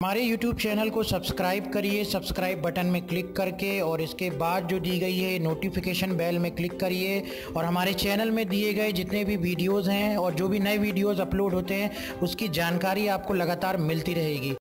हमारे YouTube channel को subscribe करिए, सब्सक्राइब बटन में क्लिक करके और इसके बाद जो दी गई है नोटिफिकेशन बेल में क्लिक करिए और हमारे चैनल में दिए गए जितने भी वीडियोस हैं और जो भी नए वीडियोस अपलोड होते हैं, उसकी जानकारी आपको लगातार मिलती रहेगी।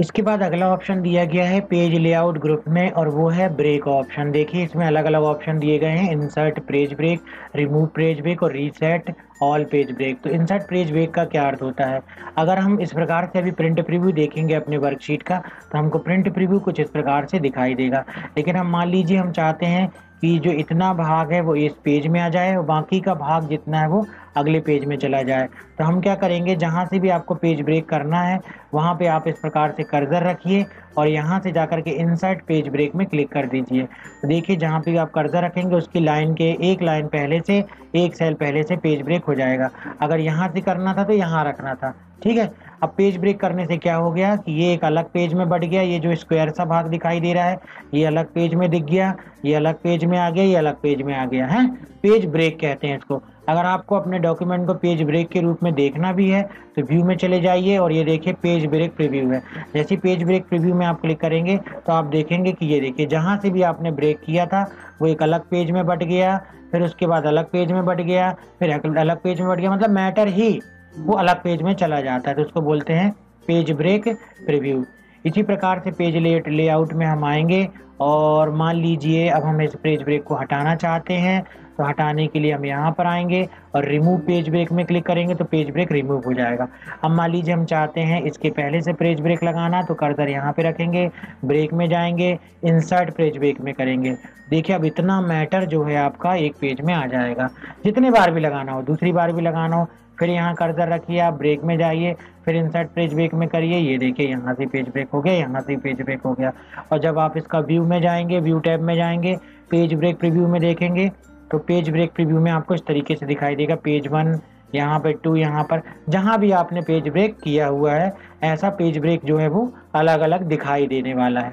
इसके बाद अगला ऑप्शन दिया गया है पेज लेआउट ग्रुप में और वो है ब्रेक ऑप्शन देखिए, इसमें अलग अलग ऑप्शन दिए गए हैं। Insert page break remove page break और रीसेट ऑल पेज ब्रेक तो इंसर्ट पेज ब्रेक का क्या अर्थ होता है? अगर हम इस प्रकार से अभी प्रिंट प्रीव्यू देखेंगे अपने वर्कशीट का तो हमको प्रिंट प्रीव्यू कुछ इस प्रकार से दिखाई देगा। लेकिन हम मान लीजिए, हम चाहते हैं कि जो इतना भाग है वो इस पेज में आ जाए और बाकी का भाग जितना है वो अगले पेज में चला जाए। तो हम क्या करेंगे? जहाँ से भी आपको पेज ब्रेक करना है, वहाँ पे आप इस प्रकार से कर्जर रखिए और यहाँ से जाकर के इनसाइड पेज ब्रेक में क्लिक कर दीजिए। तो देखिए, जहाँ पे आप कर्जर रखेंगे, उसकी लाइन के एक लाइन पहले से, एक सेल पहले से पेज ब्रेक हो जाएगा। अगर यहाँ से करना था तो यहाँ रखना था। ठीक है? अब पेज ब्रेक करने से क्या हो गया कि ये एक अलग पेज में बढ़ गया, ये जो स्क्वायर सा भाग दिखाई दे रहा है, ये अलग पेज में दिख गया, ये अलग पेज में आ गया, ये अलग पेज में आ गया, है? पेज ब्रेक कहते हैं इसको। अगर आपको अपने डॉक्यूमेंट को पेज ब्रेक के रूप में देखना भी है तो व्यू में चले जाइए और ये देखिए पेज ब्रेक प्रीव्यू है। जैसे पेज ब्रेक प्रीव्यू में आप क्लिक करेंगे तो आप देखेंगे कि ये देखिए, जहाँ से भी आपने ब्रेक किया था, वो एक अलग पेज में बट गया, फिर उसके बाद अलग पेज में बट गया, फिर अलग पेज में बट गया मतलब मैटर ही। वो अलग पेज में चला जाता है तो उसको बोलते हैं पेज ब्रेक प्रीव्यू इसी प्रकार से पेज लेट लेआउट में हम आएँगे और मान लीजिए अब हम इस पेज ब्रेक को हटाना चाहते हैं तो हटाने के लिए हम यहाँ पर आएँगे और रिमूव पेज ब्रेक में क्लिक करेंगे तो पेज ब्रेक रिमूव हो जाएगा। अब मान लीजिए हम चाहते हैं इसके पहले से पेज ब्रेक लगाना तो कर्सर यहाँ पे रखेंगे ब्रेक में जाएँगे इंसर्ट पेज ब्रेक में करेंगे। देखिए अब इतना मैटर जो है आपका एक पेज में आ जाएगा। जितने बार भी लगाना हो, दूसरी बार भी लगाना हो फिर यहाँ कर्सर रखिए, आप ब्रेक में जाइए, फिर इंसर्ट पेज ब्रेक में करिए, ये देखिए यहाँ से पेज ब्रेक हो गया, यहाँ से पेज ब्रेक हो गया। और जब आप इसका व्यू में जाएँगे व्यू टैब में जाएँगे पेज ब्रेक प्रीव्यू में देखेंगे तो पेज ब्रेक प्रीव्यू में आपको इस तरीके से दिखाई देगा पेज वन यहाँ पर टू यहाँ पर, जहाँ भी आपने पेज ब्रेक किया हुआ है, ऐसा पेज ब्रेक जो है वो अलग अलग दिखाई देने वाला है।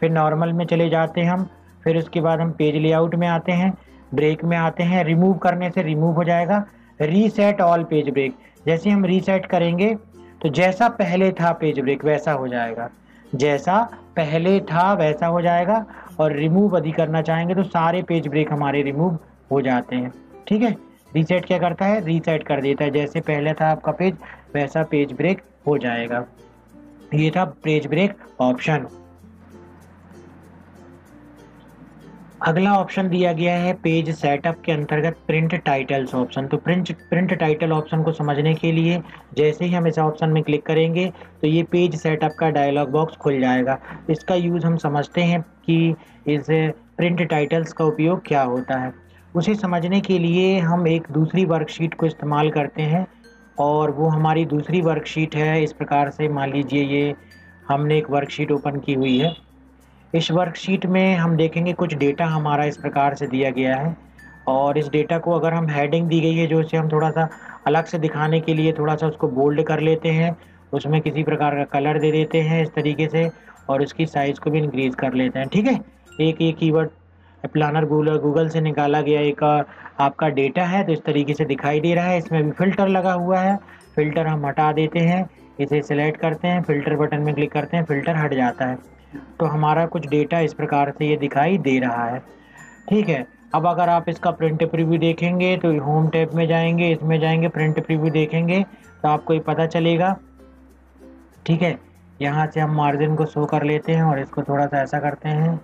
फिर नॉर्मल में चले जाते हैं हम, फिर उसके बाद हम पेज लेआउट में आते हैं ब्रेक में आते हैं रिमूव करने से रिमूव हो जाएगा रीसेट ऑल पेज ब्रेक जैसे हम रीसेट करेंगे तो जैसा पहले था पेज ब्रेक वैसा हो जाएगा। जैसा पहले था, वैसा हो जाएगा। और रिमूव यदि करना चाहेंगे तो सारे पेज ब्रेक हमारे रिमूव हो जाते हैं। ठीक है? रीसेट क्या करता है? रीसेट कर देता है। जैसे पहले था आपका पेज वैसा पेज ब्रेक हो जाएगा। ये था पेज ब्रेक ऑप्शन अगला ऑप्शन दिया गया है पेज सेटअप के अंतर्गत प्रिंट टाइटल्स ऑप्शन तो प्रिंट प्रिंट टाइटल ऑप्शन को समझने के लिए जैसे ही हम इस ऑप्शन में क्लिक करेंगे तो ये पेज सेटअप का डायलॉग बॉक्स खुल जाएगा। इसका यूज़ हम समझते हैं कि इस प्रिंट टाइटल्स का उपयोग क्या होता है। उसे समझने के लिए हम एक दूसरी वर्कशीट को इस्तेमाल करते हैं और वो हमारी दूसरी वर्कशीट है। इस प्रकार से मान लीजिए ये हमने एक वर्कशीट ओपन की हुई है। इस वर्कशीट में हम देखेंगे कुछ डेटा हमारा इस प्रकार से दिया गया है। और इस डेटा को अगर हम हेडिंग दी गई है, जो इसे हम थोड़ा सा अलग से दिखाने के लिए थोड़ा सा उसको बोल्ड कर लेते हैं, उसमें किसी प्रकार का कलर दे देते हैं इस तरीके से, और उसकी साइज़ को भी इंक्रीज कर लेते हैं, ठीक है? एक ये कीवर्ड प्लानर गूगल गूगल से निकाला गया एक, आपका डेटा है तो इस तरीके से दिखाई दे रहा है। इसमें भी फ़िल्टर लगा हुआ है। फ़िल्टर हम हटा देते हैं, इसे सिलेक्ट करते हैं फ़िल्टर बटन में क्लिक करते हैं फ़िल्टर हट जाता है। तो हमारा कुछ डेटा इस प्रकार से ये दिखाई दे रहा है। ठीक है, अब अगर आप इसका प्रिंट प्रीव्यू देखेंगे तो होम टैब में जाएँगे, इसमें जाएँगे प्रिंट प्रीव्यू देखेंगे तो आपको ये पता चलेगा। ठीक है, यहाँ से हम मार्जिन को शो कर लेते हैं और इसको थोड़ा सा ऐसा करते हैं।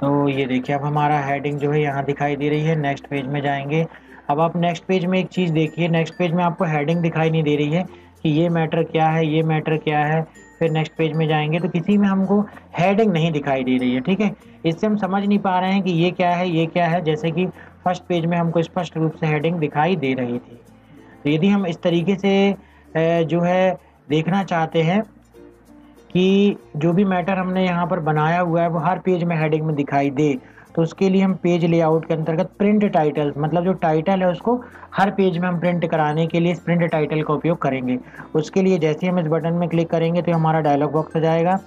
तो ये देखिए, अब हमारा हेडिंग जो है यहाँ दिखाई दे रही है नेक्स्ट पेज में जाएँगे। अब आप नेक्स्ट पेज में एक चीज़ देखिए नेक्स्ट पेज में आपको हेडिंग दिखाई नहीं दे रही है कि ये मैटर क्या है, ये मैटर क्या है। फिर नेक्स्ट पेज में जाएँगे तो किसी में हमको हेडिंग नहीं दिखाई दे रही है, ठीक है? इससे हम समझ नहीं पा रहे हैं कि ये क्या है, ये क्या है, जैसे कि फ़र्स्ट पेज में हमको स्पष्ट रूप से हेडिंग दिखाई दे रही थी। तो यदि हम इस तरीके से जो है, देखना चाहते हैं कि जो भी मैटर हमने यहाँ पर बनाया हुआ है, वो हर पेज में हेडिंग में दिखाई दे। तो उसके लिए हम पेज लेआउट के अंतर्गत प्रिंट टाइटल मतलब जो टाइटल है उसको हर पेज में हम प्रिंट कराने के लिए इस प्रिंट टाइटल का उपयोग करेंगे। उसके लिए जैसे हम इस बटन में क्लिक करेंगे तो हमारा डायलॉग बॉक्स आ जाएगा।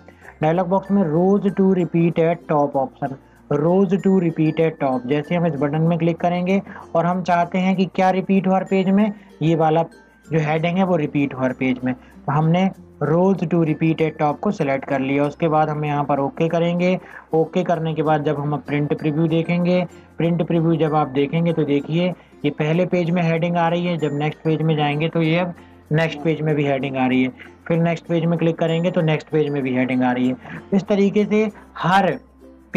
डायलॉग बॉक्स में rows to repeat at top option rows to repeat at top जैसे हम इस बटन में क्लिक करेंगे और हम चाहते हैं कि क्या रिपीट हो हर पेज में, ये वाला जो हेडिंग है वो रिपीट हो हर पेज में। तो हमने rows to repeat at top को सिलेक्ट कर लिया। उसके बाद हम यहाँ पर ओके करेंगे। ओके करने के बाद जब हम प्रिंट प्रीव्यू देखेंगे प्रिंट प्रीव्यू जब आप देखेंगे तो देखिए, ये पहले पेज में हेडिंग आ रही है। जब नेक्स्ट पेज में जाएँगे तो ये अब नेक्स्ट पेज में भी हेडिंग आ रही है। फिर नेक्स्ट पेज में क्लिक करेंगे तो नेक्स्ट पेज में भी हेडिंग आ रही है। इस तरीके से हर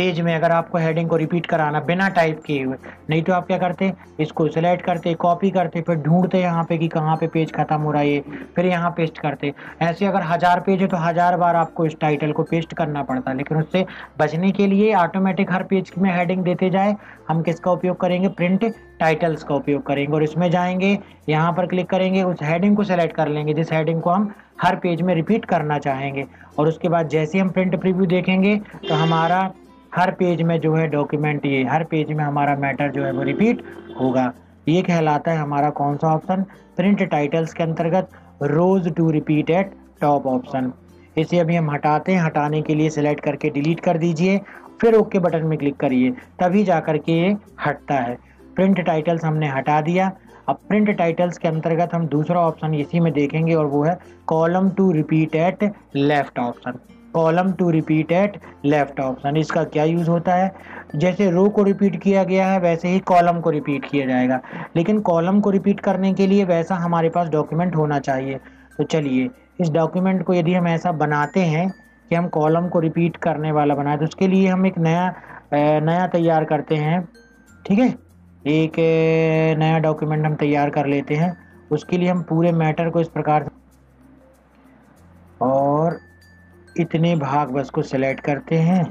पेज में अगर आपको हेडिंग को रिपीट कराना बिना टाइप किए हुए, नहीं तो आप क्या करते, इसको सिलेक्ट करते कॉपी करते, फिर ढूंढते यहाँ पे कि कहाँ पे पेज खत्म हो रहा है फिर यहाँ पेस्ट करते। ऐसे अगर हज़ार पेज है तो हज़ार बार आपको इस टाइटल को पेस्ट करना पड़ता है लेकिन उससे बचने के लिए ऑटोमेटिक हर पेज में हेडिंग देते जाए। हम किसका उपयोग करेंगे? प्रिंट टाइटल्स का उपयोग करेंगे और इसमें जाएँगे, यहाँ पर क्लिक करेंगे, उस हेडिंग को सेलेक्ट कर लेंगे, जिस हेडिंग को हम हर पेज में रिपीट करना चाहेंगे। और उसके बाद जैसे हम प्रिंट प्रीव्यू देखेंगे तो हमारा हर पेज में जो है डॉक्यूमेंट ये हर पेज में हमारा मैटर जो है वो रिपीट होगा। ये कहलाता है हमारा कौन सा ऑप्शन प्रिंट टाइटल्स के अंतर्गत rows to repeat at top option इसे अभी हम हटाते हैं। हटाने के लिए सिलेक्ट करके डिलीट कर दीजिए। फिर ओके बटन में क्लिक करिए। तभी जा कर के ये हटता है। प्रिंट टाइटल्स हमने हटा दिया। अब प्रिंट टाइटल्स के अंतर्गत हम दूसरा ऑप्शन इसी में देखेंगे और वो है column to repeat at left option column to repeat at left option इसका क्या यूज़ होता है? जैसे रो को रिपीट किया गया है, वैसे ही कॉलम को रिपीट किया जाएगा। लेकिन कॉलम को रिपीट करने के लिए वैसा हमारे पास डॉक्यूमेंट होना चाहिए। तो चलिए, इस डॉक्यूमेंट को यदि हम ऐसा बनाते हैं कि हम कॉलम को रिपीट करने वाला बनाए तो उसके लिए हम एक नया नया तैयार करते हैं। ठीक है? एक नया डॉक्यूमेंट हम तैयार कर लेते हैं। उसके लिए हम पूरे मैटर को इस प्रकार और इतने भाग बस को सिलेक्ट करते हैं?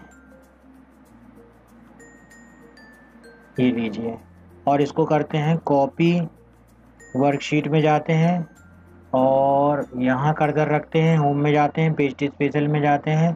ये लीजिए। और इसको करते हैं कॉपी वर्कशीट में जाते हैं और यहाँ कर कर रखते हैं होम में जाते हैं पेस्ट स्पेशल में जाते हैं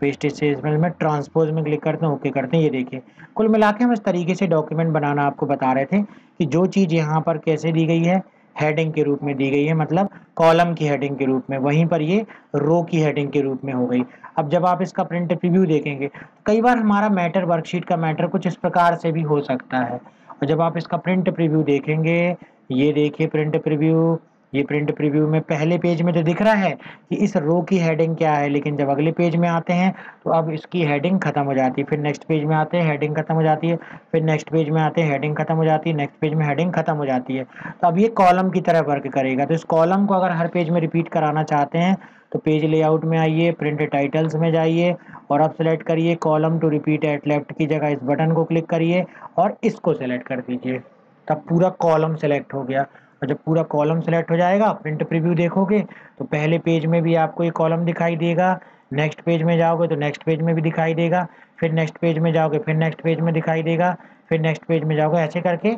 पेस्ट स्पेशल में ट्रांसपोज में क्लिक करते हैं ओके करते हैं। ये देखिए, कुल मिला के हम इस तरीके से डॉक्यूमेंट बनाना आपको बता रहे थे कि जो चीज़ यहाँ पर कैसे दी गई है हेडिंग के रूप में दी गई है मतलब कॉलम की हेडिंग के रूप में, वहीं पर ये रो की हेडिंग के रूप में हो गई। अब जब आप इसका प्रिंट रिव्यू देखेंगे, कई बार हमारा मैटर वर्कशीट का मैटर कुछ इस प्रकार से भी हो सकता है। और जब आप इसका प्रिंट प्रिव्यू देखेंगे, ये देखिए प्रिंट प्रीव्यू ये प्रिंट प्रीव्यू में पहले पेज में तो दिख रहा है कि इस रो की हेडिंग क्या है, लेकिन जब अगले पेज में आते हैं तो अब इसकी हेडिंग खत्म हो जाती है। फिर नेक्स्ट पेज में आते हैं हेडिंग खत्म हो जाती है। फिर नेक्स्ट पेज में आते हैं हेडिंग खत्म हो जाती है। नेक्स्ट पेज में हेडिंग खत्म हो जाती है। तो अब ये कॉलम की तरह वर्क करेगा। तो इस कॉलम को अगर हर पेज में रिपीट कराना चाहते हैं तो पेज लेआउट में आइए प्रिंट टाइटल्स में जाइए और अब सेलेक्ट करिए column to repeat at left की जगह इस बटन को क्लिक करिए और इसको सेलेक्ट कर दीजिए। तब पूरा कॉलम सेलेक्ट हो गया। और जब पूरा कॉलम सेलेक्ट हो जाएगा प्रिंट प्रीव्यू देखोगे तो पहले पेज में भी आपको ये कॉलम दिखाई देगा। नेक्स्ट पेज में जाओगे तो नेक्स्ट पेज में भी दिखाई देगा। फिर नेक्स्ट पेज में जाओगे, फिर नेक्स्ट पेज में दिखाई देगा। फिर नेक्स्ट पेज में जाओगे, ऐसे करके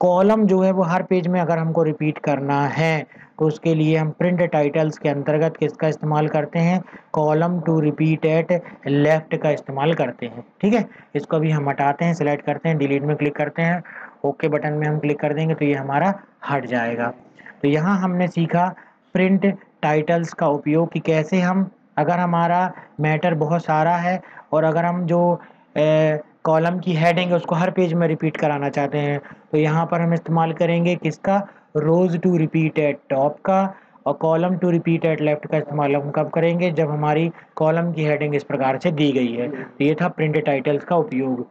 कॉलम जो है वो हर पेज में अगर हमको रिपीट करना है तो उसके लिए हम प्रिंट टाइटल्स के अंतर्गत किसका इस्तेमाल करते हैं? Column to repeat at left का इस्तेमाल करते हैं। ठीक है? इसको अभी हम हटाते हैं सिलेक्ट करते हैं डिलीट में क्लिक करते हैं। ओके बटन में हम क्लिक कर देंगे तो ये हमारा हट जाएगा। तो यहाँ हमने सीखा प्रिंट टाइटल्स का उपयोग कि कैसे हम, अगर हमारा मैटर बहुत सारा है और अगर हम जो कॉलम की हेडिंग है उसको हर पेज में रिपीट कराना चाहते हैं तो यहाँ पर हम इस्तेमाल करेंगे किसका? Rows to repeat at top का और column to repeat at left का इस्तेमाल हम कब करेंगे? जब हमारी कॉलम की हेडिंग इस प्रकार से दी गई है। तो ये था प्रिंट टाइटल्स का उपयोग।